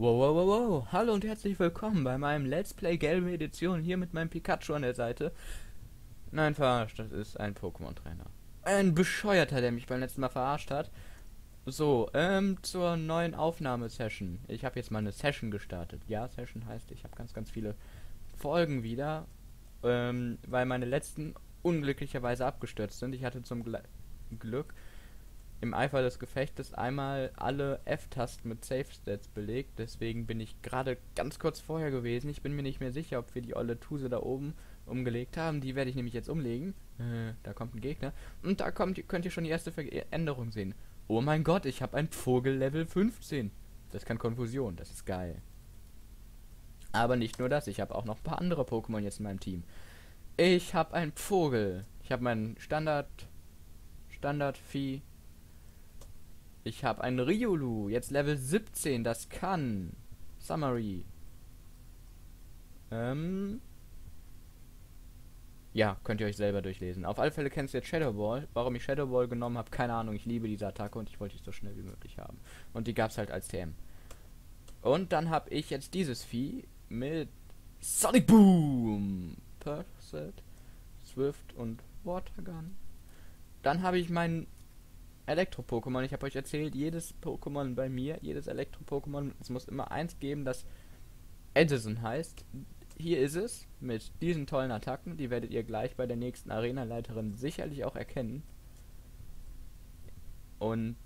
Wow, wow, wow, wow. Hallo und herzlich willkommen bei meinem Let's Play gelbe Edition hier mit meinem Pikachu an der Seite. Nein, verarscht, das ist ein Pokémon-Trainer. Ein Bescheuerter, der mich beim letzten Mal verarscht hat. So, ähm, zur neuen Aufnahmesession. Ich habe jetzt mal eine Session gestartet. Ja, Session heißt, ich habe ganz, ganz viele Folgen wieder, ähm, weil meine letzten unglücklicherweise abgestürzt sind. Ich hatte zum Gl Glück im Eifer des Gefechtes einmal alle F-Tasten mit Safe Stats belegt. Deswegen bin ich gerade ganz kurz vorher gewesen. Ich bin mir nicht mehr sicher, ob wir die olle Tuse da oben umgelegt haben. Die werde ich nämlich jetzt umlegen. Äh, da kommt ein Gegner. Und da kommt, könnt ihr schon die erste Veränderung sehen. Oh mein Gott, ich habe ein Vogel Level 15. Das kann Konfusion, das ist geil. Aber nicht nur das, ich habe auch noch ein paar andere Pokémon jetzt in meinem Team. Ich habe ein Vogel. Ich habe meinen Standard Standard-Vieh ich habe einen Riolu, jetzt Level 17, das kann. Summary. Ähm. Ja, könnt ihr euch selber durchlesen. Auf alle Fälle kennst du jetzt Shadow Ball. Warum ich Shadow Ball genommen habe, keine Ahnung. Ich liebe diese Attacke und ich wollte es so schnell wie möglich haben. Und die gab es halt als TM. Und dann habe ich jetzt dieses Vieh mit Sonic Boom, Perset, Swift und Watergun. Dann habe ich meinen Elektro-Pokémon. Ich habe euch erzählt, jedes Pokémon bei mir, jedes Elektro-Pokémon, es muss immer eins geben, das Edison heißt. Hier ist es mit diesen tollen Attacken. Die werdet ihr gleich bei der nächsten Arena-Leiterin sicherlich auch erkennen. Und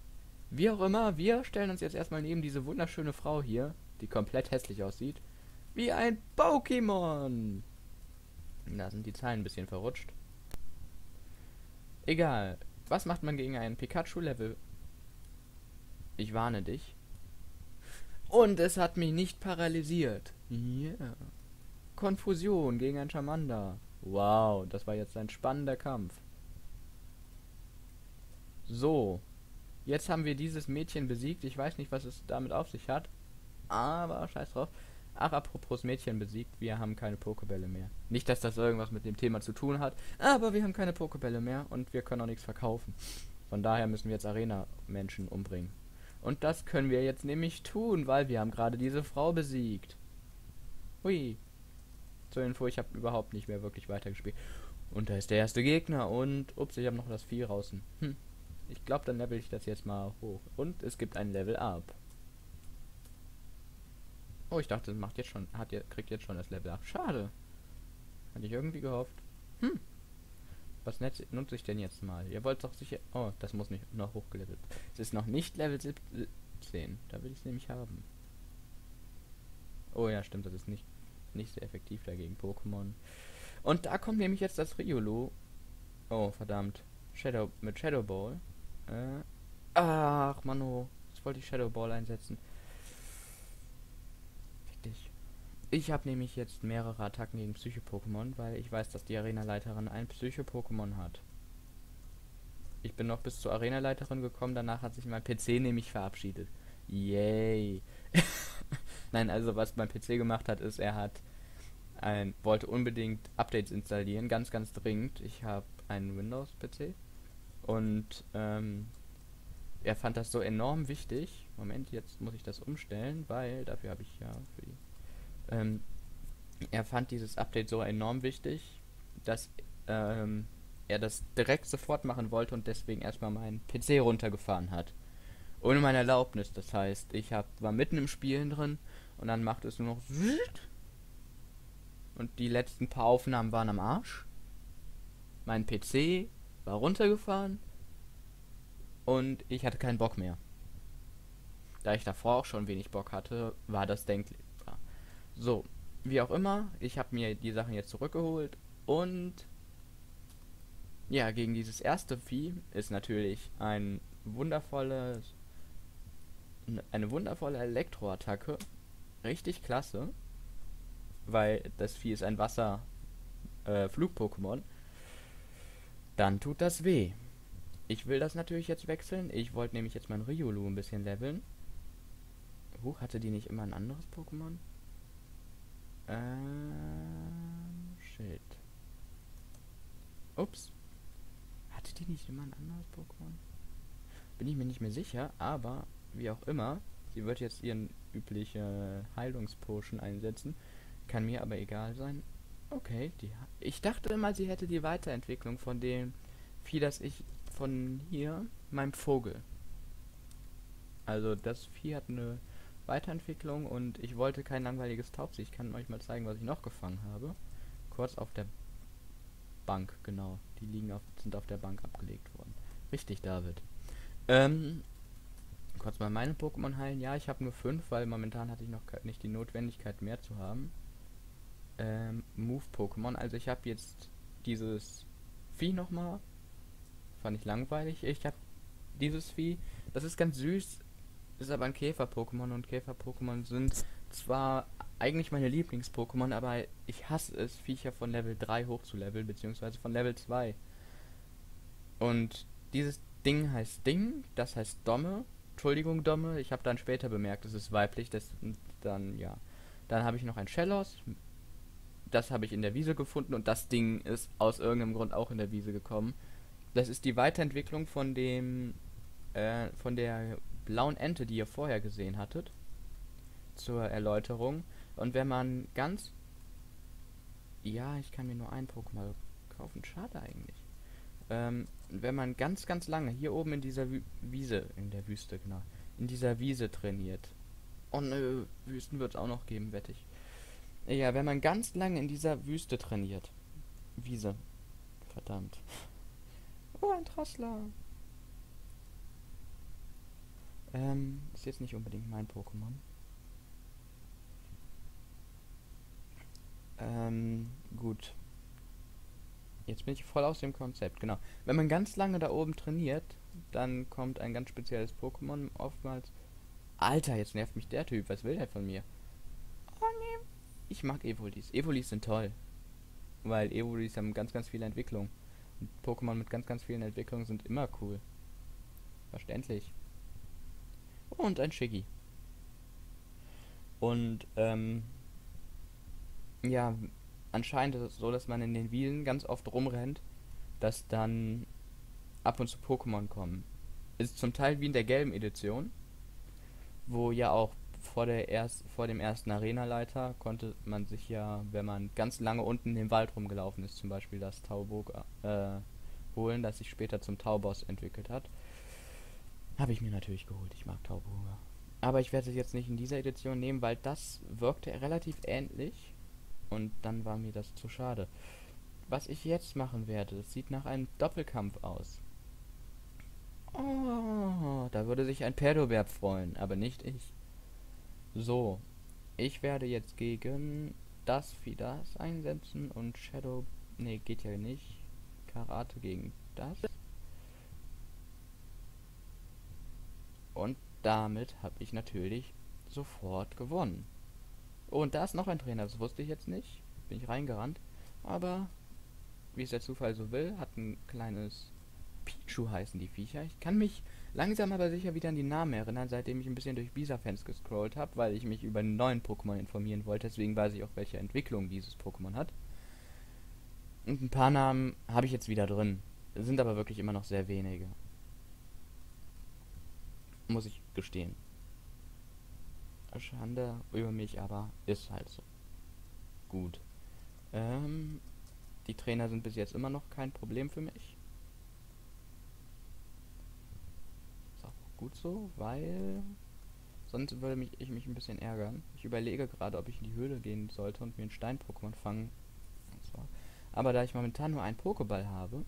wie auch immer, wir stellen uns jetzt erstmal neben diese wunderschöne Frau hier, die komplett hässlich aussieht, wie ein Pokémon. Da sind die Zeilen ein bisschen verrutscht. Egal. Was macht man gegen einen Pikachu-Level? Ich warne dich. Und es hat mich nicht paralysiert. Yeah. Konfusion gegen ein Charmander. Wow, das war jetzt ein spannender Kampf. So. Jetzt haben wir dieses Mädchen besiegt. Ich weiß nicht, was es damit auf sich hat. Aber scheiß drauf. Ach, apropos Mädchen besiegt, wir haben keine Pokebälle mehr. Nicht, dass das irgendwas mit dem Thema zu tun hat, aber wir haben keine Pokebälle mehr und wir können auch nichts verkaufen. Von daher müssen wir jetzt Arena-Menschen umbringen. Und das können wir jetzt nämlich tun, weil wir haben gerade diese Frau besiegt. Hui. Zur Info, ich habe überhaupt nicht mehr wirklich weitergespielt. Und da ist der erste Gegner und, ups, ich habe noch das Vieh draußen. Hm. Ich glaube, dann level ich das jetzt mal hoch. Und es gibt ein Level Up. Oh, ich dachte, macht jetzt schon, hat ihr, kriegt jetzt schon das Level ab. Schade. Hatte ich irgendwie gehofft. Hm. Was nutze ich denn jetzt mal? Ihr wollt doch sicher. Oh, das muss nicht noch hochgelevelt. Es ist noch nicht Level 17. Da will ich es nämlich haben. Oh ja, stimmt, das ist nicht, nicht sehr effektiv dagegen Pokémon. Und da kommt nämlich jetzt das Riolu. Oh, verdammt. Shadow mit Shadow Ball. Äh, ach, Mano. Jetzt wollte ich Shadow Ball einsetzen. Ich habe nämlich jetzt mehrere Attacken gegen Psycho-Pokémon, weil ich weiß, dass die Arena-Leiterin ein Psycho-Pokémon hat. Ich bin noch bis zur Arena-Leiterin gekommen, danach hat sich mein PC nämlich verabschiedet. Yay. Nein, also was mein PC gemacht hat, ist, er hat ein, wollte unbedingt Updates installieren, ganz, ganz dringend. Ich habe einen Windows-PC und ähm, er fand das so enorm wichtig. Moment, jetzt muss ich das umstellen, weil dafür habe ich ja für die ähm, er fand dieses Update so enorm wichtig, dass ähm, er das direkt sofort machen wollte und deswegen erstmal meinen PC runtergefahren hat. Ohne meine Erlaubnis. Das heißt, ich hab, war mitten im Spielen drin und dann macht es nur noch und die letzten paar Aufnahmen waren am Arsch. Mein PC war runtergefahren und ich hatte keinen Bock mehr. Da ich davor auch schon wenig Bock hatte, war das denklich so, wie auch immer, ich habe mir die Sachen jetzt zurückgeholt und ja, gegen dieses erste Vieh ist natürlich ein wundervolles eine wundervolle Elektroattacke. Richtig klasse. Weil das Vieh ist ein Wasser äh, Flug-Pokémon. Dann tut das weh. Ich will das natürlich jetzt wechseln. Ich wollte nämlich jetzt mein Riolu ein bisschen leveln. Huch, hatte die nicht immer ein anderes Pokémon? Ähm, shit. Ups. Hatte die nicht immer ein anderes Pokémon? Bin ich mir nicht mehr sicher, aber wie auch immer, sie wird jetzt ihren übliche Heilungspotion einsetzen. Kann mir aber egal sein. Okay, die. Ich dachte immer, sie hätte die Weiterentwicklung von dem Vieh, das ich von hier, meinem Vogel. Also das Vieh hat eine Weiterentwicklung und ich wollte kein langweiliges Taubsi. Ich kann euch mal zeigen, was ich noch gefangen habe. Kurz auf der Bank, genau. Die liegen auf, sind auf der Bank abgelegt worden. Richtig, David. Ähm, kurz mal meine Pokémon heilen. Ja, ich habe nur fünf, weil momentan hatte ich noch nicht die Notwendigkeit mehr zu haben. Ähm, Move-Pokémon. Also ich habe jetzt dieses Vieh nochmal. Fand ich langweilig. Ich habe dieses Vieh. Das ist ganz süß. Ist aber ein Käfer-Pokémon und Käfer-Pokémon sind zwar eigentlich meine Lieblings-Pokémon, aber ich hasse es, Viecher von Level 3 hoch zu leveln, beziehungsweise von Level 2. Und dieses Ding heißt Ding, das heißt Domme. Entschuldigung, Domme, ich habe dann später bemerkt, es ist weiblich, das dann, ja. Dann habe ich noch ein Shellos, das habe ich in der Wiese gefunden und das Ding ist aus irgendeinem Grund auch in der Wiese gekommen. Das ist die Weiterentwicklung von dem, äh, von der blauen Ente, die ihr vorher gesehen hattet. Zur Erläuterung. Und wenn man ganz... Ja, ich kann mir nur ein Pokémon kaufen. Schade eigentlich. Ähm, wenn man ganz, ganz lange hier oben in dieser Wü Wiese, in der Wüste, genau, in dieser Wiese trainiert. Und nö, Wüsten wird es auch noch geben, wette ich. Ja, wenn man ganz lange in dieser Wüste trainiert. Wiese. Verdammt. Oh, ein Trassler. Ähm, ist jetzt nicht unbedingt mein Pokémon. Ähm, gut. Jetzt bin ich voll aus dem Konzept, genau. Wenn man ganz lange da oben trainiert, dann kommt ein ganz spezielles Pokémon oftmals. Alter, jetzt nervt mich der Typ. Was will der von mir? Oh nee. Ich mag Evolis. Evolis sind toll. Weil Evolis haben ganz, ganz viele Entwicklungen. Und Pokémon mit ganz, ganz vielen Entwicklungen sind immer cool. Verständlich. Und ein Shiggy. Und, ähm, ja, anscheinend ist es so, dass man in den Wielen ganz oft rumrennt, dass dann ab und zu Pokémon kommen. Ist zum Teil wie in der gelben Edition, wo ja auch vor der erst vor dem ersten Arenaleiter konnte man sich ja, wenn man ganz lange unten den Wald rumgelaufen ist, zum Beispiel das Tauburg äh, holen, das sich später zum Tauboss entwickelt hat. Habe ich mir natürlich geholt. Ich mag Tauburger. Aber ich werde es jetzt nicht in dieser Edition nehmen, weil das wirkte relativ ähnlich. Und dann war mir das zu schade. Was ich jetzt machen werde, das sieht nach einem Doppelkampf aus. Oh, da würde sich ein Perdoberb freuen, aber nicht ich. So, ich werde jetzt gegen das wie das einsetzen und Shadow... Ne, geht ja nicht. Karate gegen das. Und damit habe ich natürlich sofort gewonnen. Und da ist noch ein Trainer, das wusste ich jetzt nicht. Bin ich reingerannt. Aber, wie es der Zufall so will, hat ein kleines Pichu heißen die Viecher. Ich kann mich langsam aber sicher wieder an die Namen erinnern, seitdem ich ein bisschen durch Bisa-Fans gescrollt habe, weil ich mich über einen neuen Pokémon informieren wollte. Deswegen weiß ich auch, welche Entwicklung dieses Pokémon hat. Und ein paar Namen habe ich jetzt wieder drin. Sind aber wirklich immer noch sehr wenige muss ich gestehen. Schande über mich, aber ist halt so. Gut. Ähm, die Trainer sind bis jetzt immer noch kein Problem für mich. Ist auch gut so, weil sonst würde mich ich mich ein bisschen ärgern. Ich überlege gerade, ob ich in die Höhle gehen sollte und mir einen Stein-Pokémon fangen. Aber da ich momentan nur einen Pokéball habe,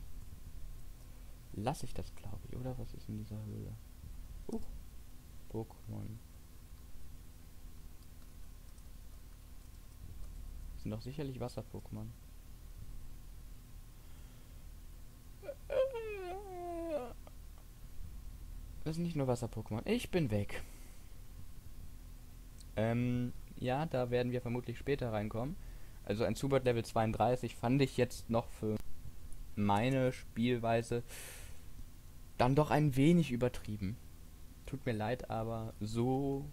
lasse ich das, glaube ich, oder? Was ist in dieser Höhle? Uh, Pokémon. Sind doch sicherlich Wasser-Pokémon. Das sind nicht nur Wasser-Pokémon. Ich bin weg. Ähm, ja, da werden wir vermutlich später reinkommen. Also ein Zubat Level 32 fand ich jetzt noch für meine Spielweise dann doch ein wenig übertrieben. Tut mir leid, aber so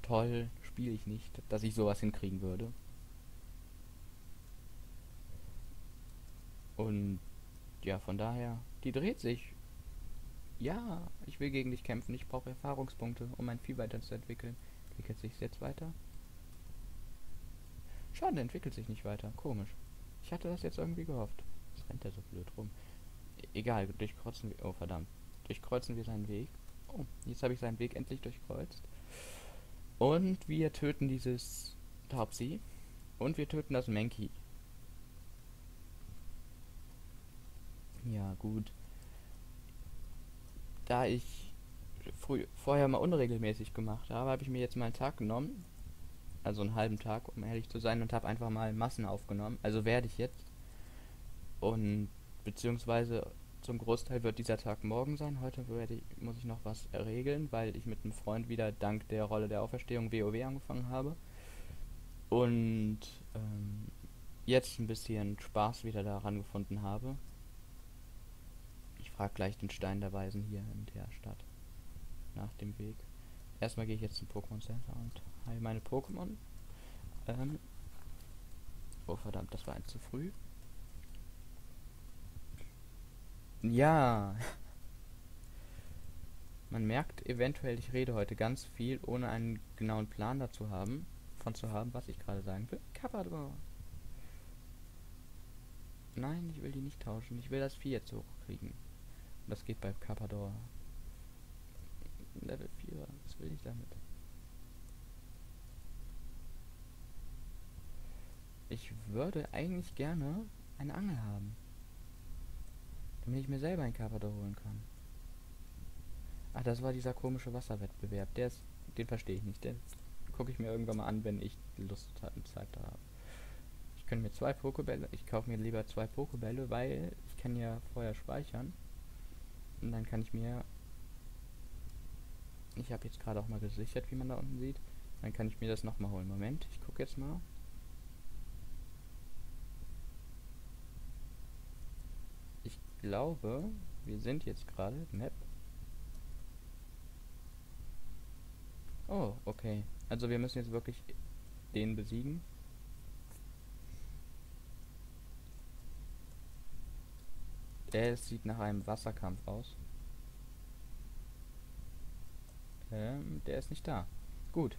toll spiele ich nicht, dass ich sowas hinkriegen würde. Und ja, von daher, die dreht sich. Ja, ich will gegen dich kämpfen. Ich brauche Erfahrungspunkte, um mein Vieh weiterzuentwickeln. Entwickelt sich jetzt weiter? Schade, entwickelt sich nicht weiter. Komisch. Ich hatte das jetzt irgendwie gehofft. Was rennt der so blöd rum? E egal, durchkreuzen wir... Oh, verdammt. Durchkreuzen wir seinen Weg. Oh, jetzt habe ich seinen Weg endlich durchkreuzt. Und wir töten dieses Taubsi. Und wir töten das Menki. Ja, gut. Da ich vorher mal unregelmäßig gemacht habe, habe ich mir jetzt mal einen Tag genommen. Also einen halben Tag, um ehrlich zu sein, und habe einfach mal Massen aufgenommen. Also werde ich jetzt. Und beziehungsweise zum Großteil wird dieser Tag morgen sein. Heute ich, muss ich noch was regeln, weil ich mit einem Freund wieder dank der Rolle der Auferstehung WoW angefangen habe. Und ähm, jetzt ein bisschen Spaß wieder daran gefunden habe. Ich frage gleich den Stein der Weisen hier in der Stadt nach dem Weg. Erstmal gehe ich jetzt zum Pokémon Center und heile meine Pokémon. Ähm oh verdammt, das war ein zu früh. Ja. Man merkt eventuell, ich rede heute ganz viel, ohne einen genauen Plan dazu haben, von zu haben, was ich gerade sagen will. Kappador. Nein, ich will die nicht tauschen. Ich will das Vieh jetzt hochkriegen. Das geht bei Kappador. Level 4. Was will ich damit? Ich würde eigentlich gerne eine Angel haben. Damit ich mir selber einen Carpador holen kann. Ach, das war dieser komische Wasserwettbewerb. Der ist, den verstehe ich nicht. Den gucke ich mir irgendwann mal an, wenn ich Lust und Zeit da habe. Ich könnte mir zwei Pokebälle, ich kaufe mir lieber zwei Pokebälle, weil ich kann ja vorher speichern. Und dann kann ich mir, ich habe jetzt gerade auch mal gesichert, wie man da unten sieht. Dann kann ich mir das nochmal holen. Moment, ich gucke jetzt mal. Glaube, wir sind jetzt gerade Map. Oh, okay. Also wir müssen jetzt wirklich den besiegen. Der sieht nach einem Wasserkampf aus. Ähm, der ist nicht da. Gut.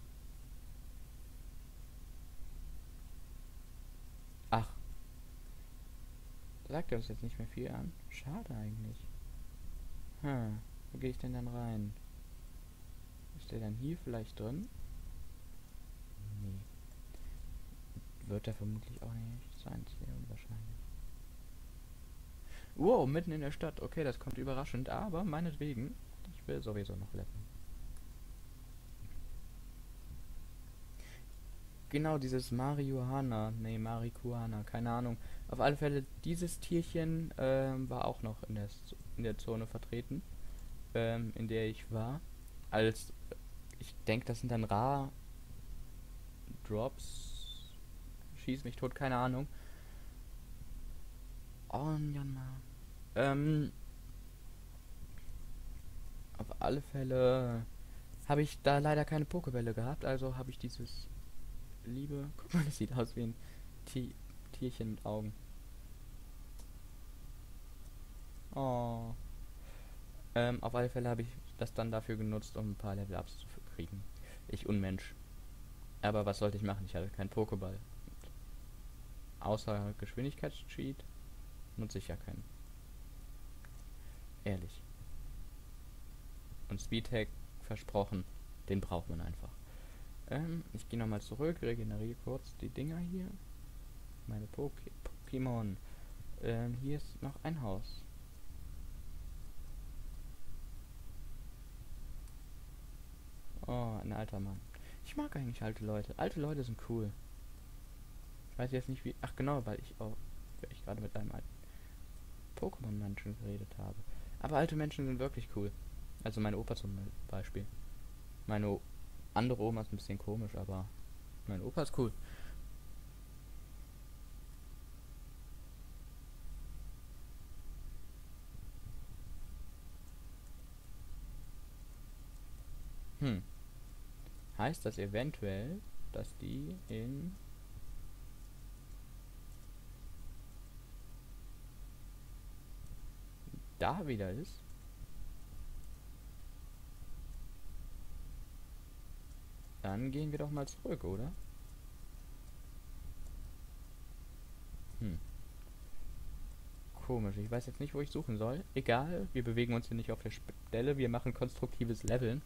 Sagt er uns jetzt nicht mehr viel an. Schade eigentlich. Hm, wo gehe ich denn dann rein? Ist der dann hier vielleicht drin? Nee. Wird er vermutlich auch nicht sein. Sehr unwahrscheinlich. Wow, mitten in der Stadt. Okay, das kommt überraschend, aber meinetwegen. Ich will sowieso noch leveln. Genau, dieses Marihuana. Nee, Marihuana, keine Ahnung. Auf alle Fälle, dieses Tierchen ähm, war auch noch in der, in der Zone vertreten, ähm, in der ich war. Als, ich denke, das sind dann Ra Drops. Schieß mich tot, keine Ahnung. Oh, Janma. Ähm, auf alle Fälle habe ich da leider keine Pokebälle gehabt, also habe ich dieses liebe. Guck mal, das sieht aus wie ein T Tierchen mit Augen. Oh. Ähm, auf alle Fälle habe ich das dann dafür genutzt, um ein paar Level-Ups zu kriegen. Ich Unmensch. Aber was sollte ich machen? Ich hatte keinen Pokéball. Außer Geschwindigkeitscheat nutze ich ja keinen. Ehrlich. Und Speedhack versprochen, den braucht man einfach. Ähm, ich gehe nochmal zurück, regeneriere kurz die Dinger hier. Meine Poké Pokémon. Ähm, hier ist noch ein Haus. Oh, ein alter Mann. Ich mag eigentlich alte Leute. Alte Leute sind cool. Ich weiß jetzt nicht wie. Ach genau, weil ich auch, weil ich gerade mit einem alten Pokémon-Menschen geredet habe. Aber alte Menschen sind wirklich cool. Also meine Opa zum Beispiel. Meine andere Oma ist ein bisschen komisch, aber mein Opa ist cool. Hm. Heißt das eventuell, dass die in da wieder ist? Dann gehen wir doch mal zurück, oder? Hm. Komisch, ich weiß jetzt nicht, wo ich suchen soll. Egal, wir bewegen uns hier nicht auf der Stelle, wir machen konstruktives Leveln.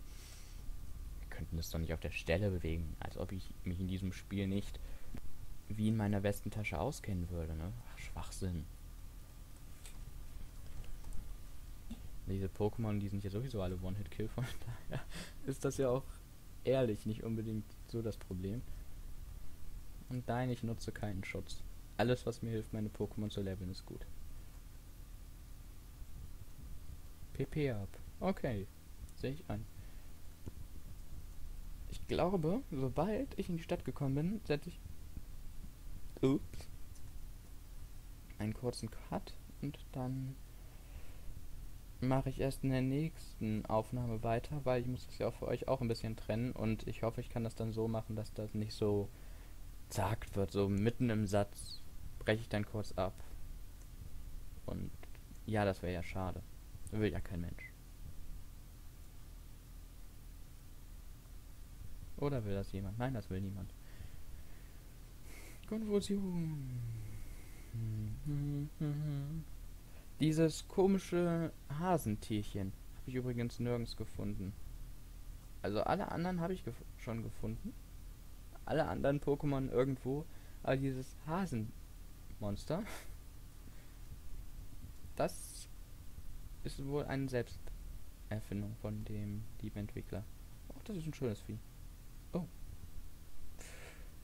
Könnten es doch nicht auf der Stelle bewegen, als ob ich mich in diesem Spiel nicht wie in meiner Westentasche auskennen würde, ne? Ach, Schwachsinn. Diese Pokémon, die sind ja sowieso alle One-Hit-Kill, von daher ist das ja auch ehrlich nicht unbedingt so das Problem. Und nein, ich nutze keinen Schutz. Alles, was mir hilft, meine Pokémon zu leveln, ist gut. PP ab. Okay. Sehe ich ein. Glaube, sobald ich in die Stadt gekommen bin, setze ich Ups. Einen kurzen Cut und dann mache ich erst in der nächsten Aufnahme weiter, weil ich muss das ja auch für euch auch ein bisschen trennen und ich hoffe, ich kann das dann so machen, dass das nicht so sagt wird, so mitten im Satz breche ich dann kurz ab. Und ja, das wäre ja schade. Will ja kein Mensch. Oder will das jemand? Nein, das will niemand. Konfusion. Dieses komische Hasentierchen habe ich übrigens nirgends gefunden. Also alle anderen habe ich gef schon gefunden. Alle anderen Pokémon irgendwo. Aber dieses Hasenmonster, das ist wohl eine Selbsterfindung von dem lieben Entwickler. Oh, das ist ein schönes Vieh.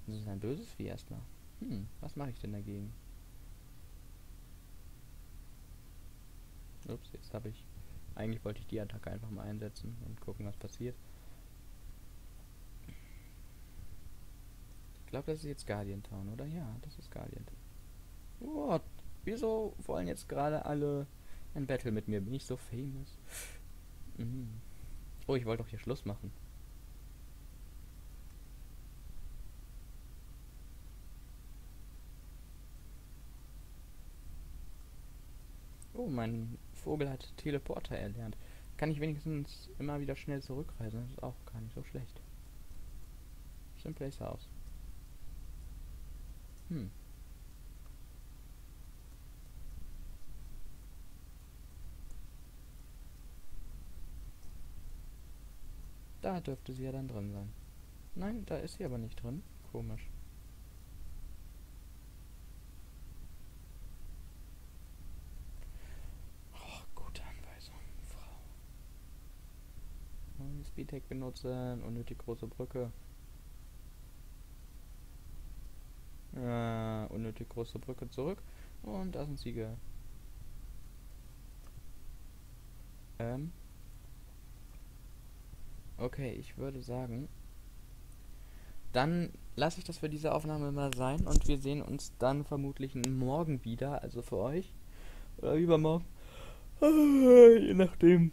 Das ist ein böses Vieh erstmal. Hm, was mache ich denn dagegen? Ups, jetzt habe ich... Eigentlich wollte ich die Attacke einfach mal einsetzen und gucken, was passiert. Ich glaube, das ist jetzt Guardian Town, oder? Ja, das ist Guardian Town. What? Wieso wollen jetzt gerade alle ein Battle mit mir? Bin ich so famous? Mhm. Oh, ich wollte doch hier Schluss machen. Oh, mein Vogel hat Teleporter erlernt. Kann ich wenigstens immer wieder schnell zurückreisen? Das ist auch gar nicht so schlecht. Simples House. Hm. Da dürfte sie ja dann drin sein. Nein, da ist sie aber nicht drin. Komisch. Speedtech benutzen. Unnötig große Brücke. Äh, unnötig große Brücke zurück. Und da sind Siege. Ähm. Okay, ich würde sagen, dann lasse ich das für diese Aufnahme mal sein und wir sehen uns dann vermutlich morgen wieder, also für euch. Oder übermorgen. Je nachdem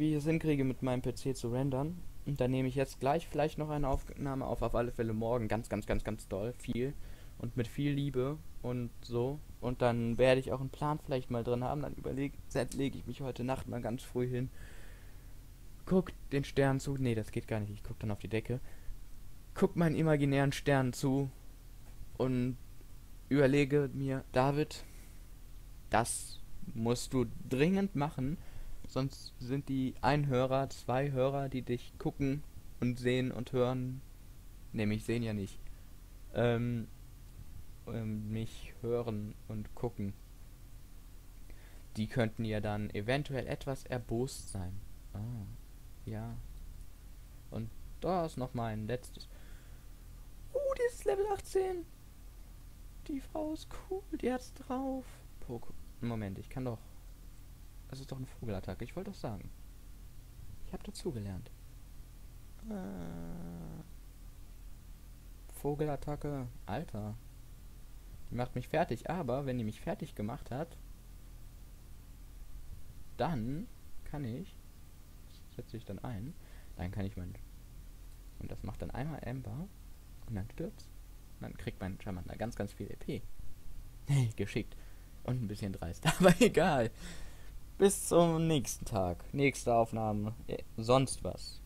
wie ich es hinkriege, mit meinem PC zu rendern. Und dann nehme ich jetzt gleich vielleicht noch eine Aufnahme auf, auf alle Fälle morgen. Ganz, ganz, ganz, ganz doll. Viel. Und mit viel Liebe und so. Und dann werde ich auch einen Plan vielleicht mal drin haben. Dann überlege lege ich mich heute Nacht mal ganz früh hin. Guck den Stern zu. Nee, das geht gar nicht. Ich gucke dann auf die Decke. Guck meinen imaginären Stern zu. Und überlege mir, David, das musst du dringend machen Sonst sind die ein Hörer, zwei Hörer, die dich gucken und sehen und hören. Nämlich sehen ja nicht. Ähm, ähm, mich hören und gucken. Die könnten ja dann eventuell etwas erbost sein. Ah, ja. Und da ist noch mein letztes. Oh, die ist Level 18. Die Frau ist cool, die hat's drauf. Pok Moment, ich kann doch das ist doch eine Vogelattacke. Ich wollte doch sagen. Ich habe dazugelernt. Äh, Vogelattacke. Alter. Die macht mich fertig. Aber wenn die mich fertig gemacht hat, dann kann ich, das setze ich dann ein, dann kann ich mein, und das macht dann einmal Ember und dann stürzt. Und dann kriegt mein Charmander ganz, ganz viel EP. Geschickt. Und ein bisschen dreist, aber egal. Bis zum nächsten Tag. Nächste Aufnahme. Sonst was.